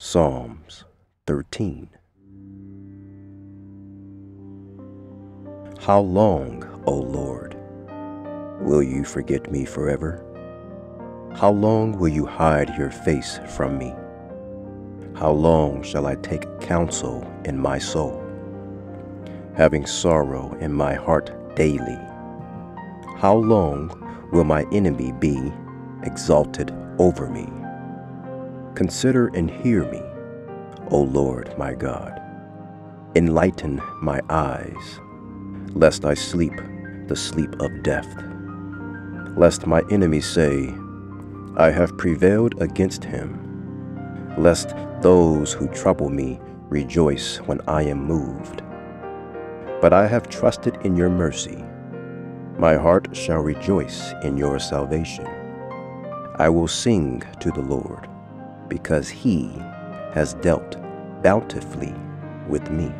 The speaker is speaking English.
Psalms 13 How long, O Lord, will you forget me forever? How long will you hide your face from me? How long shall I take counsel in my soul, having sorrow in my heart daily? How long will my enemy be exalted over me? Consider and hear me, O Lord my God. Enlighten my eyes, lest I sleep the sleep of death. Lest my enemies say, I have prevailed against him. Lest those who trouble me rejoice when I am moved. But I have trusted in your mercy. My heart shall rejoice in your salvation. I will sing to the Lord because he has dealt bountifully with me.